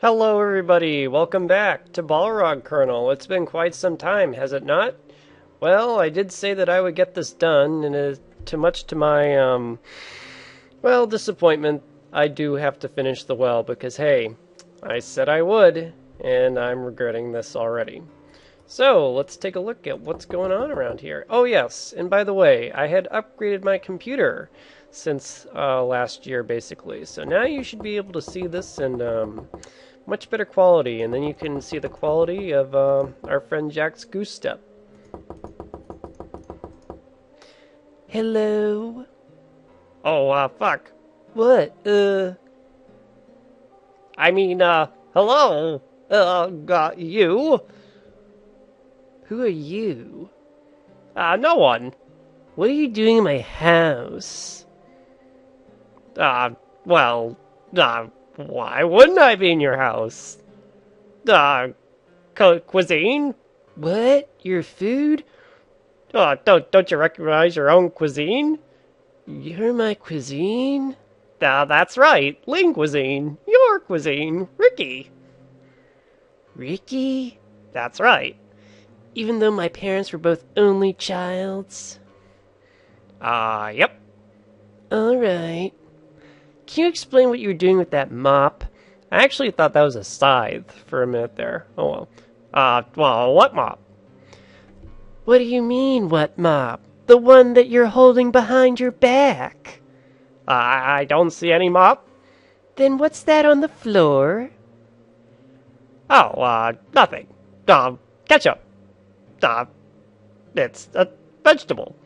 Hello, everybody. Welcome back to Balrog Kernel. It's been quite some time, has it not? Well, I did say that I would get this done, and uh, too much to my, um, well, disappointment, I do have to finish the well because, hey, I said I would, and I'm regretting this already. So, let's take a look at what's going on around here. Oh, yes, and by the way, I had upgraded my computer since uh, last year, basically. So now you should be able to see this in um, much better quality, and then you can see the quality of uh, our friend Jack's goose step. Hello? Oh, uh, fuck. What? Uh. I mean, uh, hello? Uh, got you? Who are you? Uh, no one. What are you doing in my house? Uh, well, uh, why wouldn't I be in your house? Uh, cu- cuisine? What? Your food? Uh, don't, don't you recognize your own cuisine? You're my cuisine? Uh, that's right, Ling cuisine. Your cuisine, Ricky. Ricky? That's right. Even though my parents were both only childs? Uh, yep. Alright. Can you explain what you were doing with that mop? I actually thought that was a scythe for a minute there. Oh well. Uh, well, what mop? What do you mean, what mop? The one that you're holding behind your back. Uh, I I don't see any mop. Then what's that on the floor? Oh, uh, nothing. Uh, ketchup. Uh, it's a vegetable.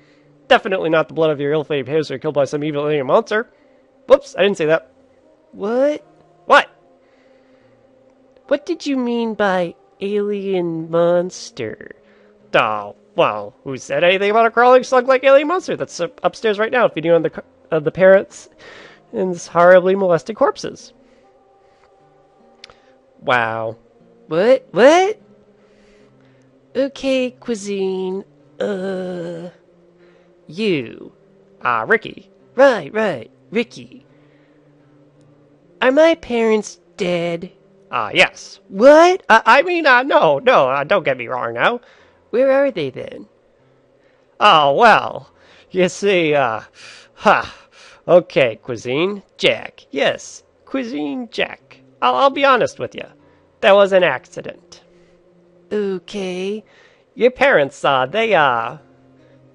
Definitely not the blood of your ill-fated hamster killed by some evil alien monster. Whoops, I didn't say that. What? What? What did you mean by alien monster? Oh, well, who said anything about a crawling slug-like alien monster that's upstairs right now feeding on the uh, the parents and horribly molested corpses? Wow. What? What? Okay, cuisine. Uh. You. Ah, Ricky. Right, right. Ricky. Are my parents dead? Ah, yes. What? Uh, I mean, uh, no, no, uh, don't get me wrong now. Where are they then? Oh, well, you see, uh, ha. Okay, Cuisine, Jack. Yes, Cuisine Jack. I'll, I'll be honest with you. That was an accident. Okay. Your parents, uh, they, uh,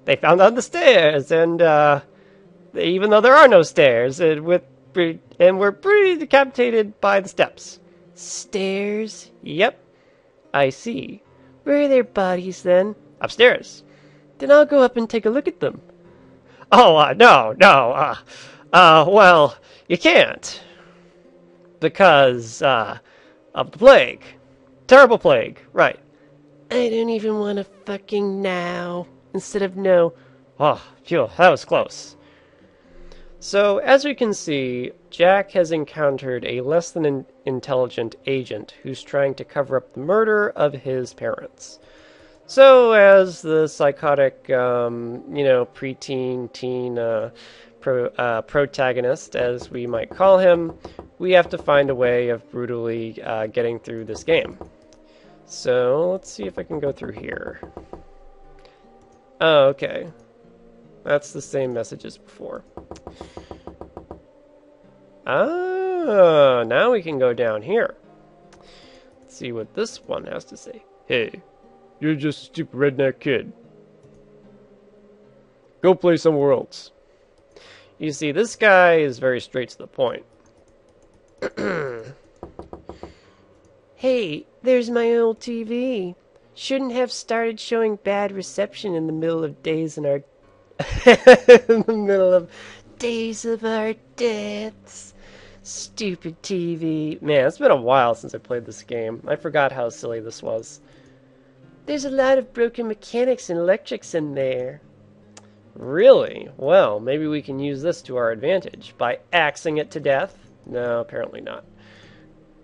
they found on the stairs, and, uh, even though there are no stairs, and, with, and we're pretty decapitated by the steps. Stairs? Yep, I see. Where are their bodies then? upstairs. Then I'll go up and take a look at them. Oh, uh, no, no, uh, uh, well, you can't. Because, uh, of the plague. Terrible plague, right. I don't even want to fucking now. Instead of no. Oh, phew, that was close. So, as we can see, Jack has encountered a less than in- intelligent agent who's trying to cover up the murder of his parents. So, as the psychotic, um, you know, preteen, teen uh, pro- uh, protagonist, as we might call him, we have to find a way of brutally uh, getting through this game. So, let's see if I can go through here. Oh, okay. That's the same message as before. Ah, now we can go down here. Let's see what this one has to say. Hey, you're just a stupid redneck kid. Go play somewhere else. You see, this guy is very straight to the point. Hey, there's my old TV. Shouldn't have started showing bad reception in the middle of days in our. in the middle of days of our deaths. Stupid TV. Man, it's been a while since I played this game. I forgot how silly this was. There's a lot of broken mechanics and electrics in there. Really? Well, maybe we can use this to our advantage by axing it to death. No, apparently not.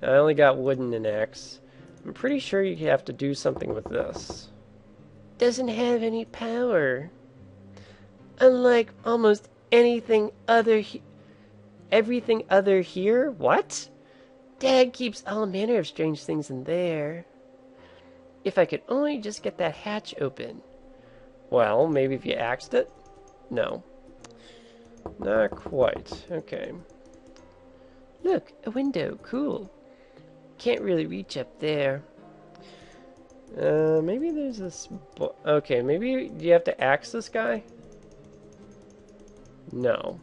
I only got wooden and axe. I'm pretty sure you have to do something with this. Doesn't have any power. Unlike almost anything other he- everything other here. What? Dad keeps all manner of strange things in there. If I could only just get that hatch open. Well, maybe if you axed it? No. Not quite. Okay. Look, a window. Cool. Can't really reach up there. Uh, maybe there's this... Okay, maybe... Do you have to axe this guy? No.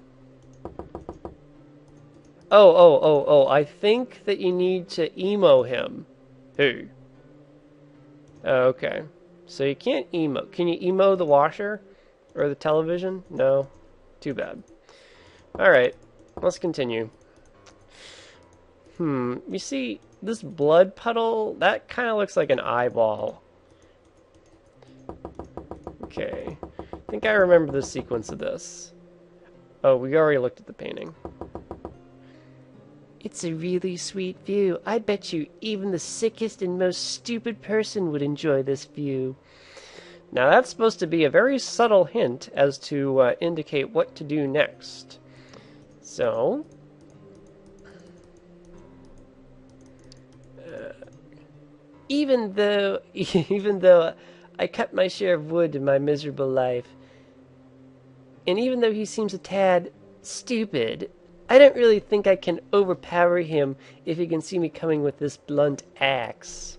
Oh, oh, oh, oh, I think that you need to emo him. Who? Okay. So you can't emo. Can you emo the washer? Or the television? No. Too bad. Alright, let's continue. Hmm, you see, this blood puddle, that kind of looks like an eyeball. Okay. I think I remember the sequence of this. Oh, we already looked at the painting. It's a really sweet view. I bet you even the sickest and most stupid person would enjoy this view. Now that's supposed to be a very subtle hint as to uh, indicate what to do next. So, uh, even though even though I cut my share of wood in my miserable life, and even though he seems a tad stupid, I don't really think I can overpower him if he can see me coming with this blunt axe.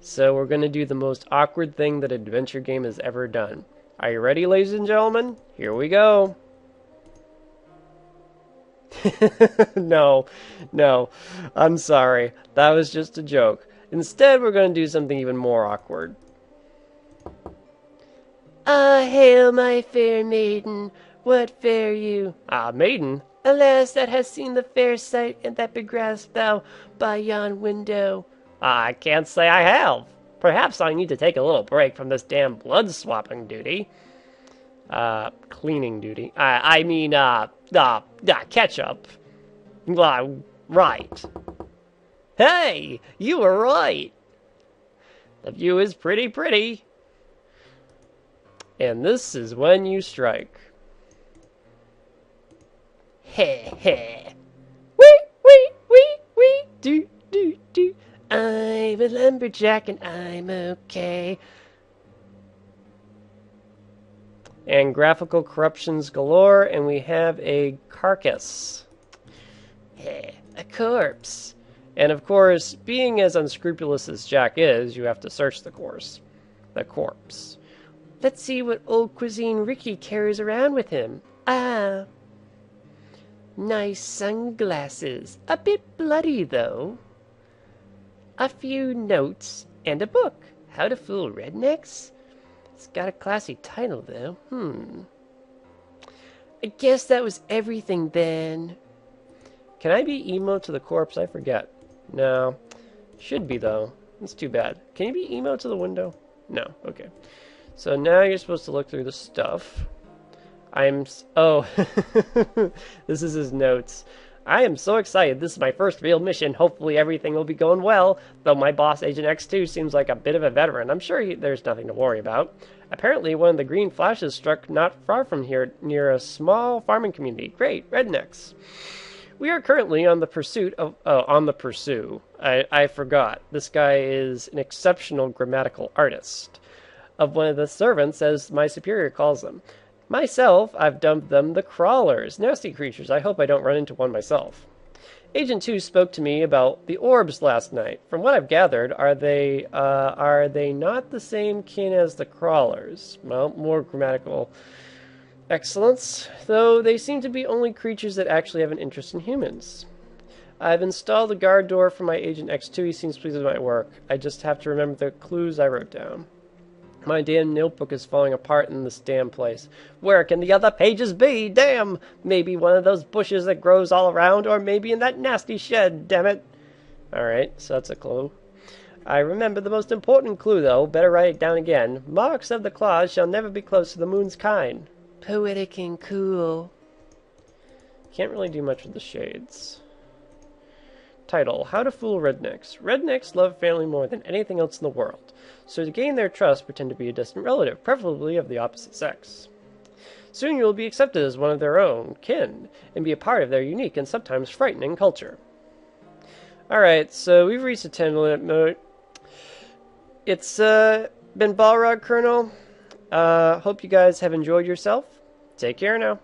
So we're going to do the most awkward thing that adventure game has ever done. Are you ready, ladies and gentlemen? Here we go. no, no, I'm sorry. That was just a joke. Instead, we're going to do something even more awkward. Ah, hail, my fair maiden. What fare you? Ah, maiden? Alas, that has seen the fair sight, and that begrasped thou by yon window. I can't say I have. Perhaps I need to take a little break from this damn blood swapping duty. Uh, cleaning duty. I, I mean, uh, uh, uh ketchup. Uh, right. Hey, you were right. The view is pretty pretty. And this is when you strike. Heh heh. Wee, wee, wee, wee, do, do, do. I'm a lumberjack and I'm okay. And graphical corruptions galore, and we have a carcass. Heh, a corpse. And of course, being as unscrupulous as Jack is, you have to search the course. The corpse. Let's see what old Cuisine Ricky carries around with him. Ah, Nice sunglasses. A bit bloody, though. A few notes and a book. How to Fool Rednecks? It's got a classy title, though. Hmm. I guess that was everything then. Can I be emo to the corpse? I forget. No. Should be, though. It's too bad. Can you be emo to the window? No. Okay. So now you're supposed to look through the stuff. I'm. Oh, this is his notes. I am so excited. This is my first real mission. Hopefully, everything will be going well. Though my boss, Agent X2, seems like a bit of a veteran. I'm sure he, there's nothing to worry about. Apparently, one of the green flashes struck not far from here near a small farming community. Great, rednecks. We are currently on the pursuit of. Oh, on the pursue. I, I forgot. This guy is an exceptional grammatical artist. Of one of the servants, as my superior calls them. Myself, I've dubbed them the crawlers. Nasty creatures. I hope I don't run into one myself. Agent 2 spoke to me about the orbs last night. From what I've gathered, are they uh, are they not the same kin as the crawlers? Well, more grammatical excellence, though they seem to be only creatures that actually have an interest in humans. I've installed a guard door for my Agent X2. He seems pleased with my work. I just have to remember the clues I wrote down. My damn notebook is falling apart in this damn place. Where can the other pages be? Damn! Maybe one of those bushes that grows all around, or maybe in that nasty shed, damn it! Alright, so that's a clue. I remember the most important clue, though. Better write it down again. Marks of the claws shall never be close to the moon's kind. Poetic and cool. Can't really do much with the shades. Title How to Fool Rednecks. Rednecks love family more than anything else in the world. So to gain their trust, pretend to be a distant relative, preferably of the opposite sex. Soon you will be accepted as one of their own kin and be a part of their unique and sometimes frightening culture. All right, so we've reached the 10 minute mode. It's uh, been Balrog Kernel. Uh, hope you guys have enjoyed yourself. Take care now.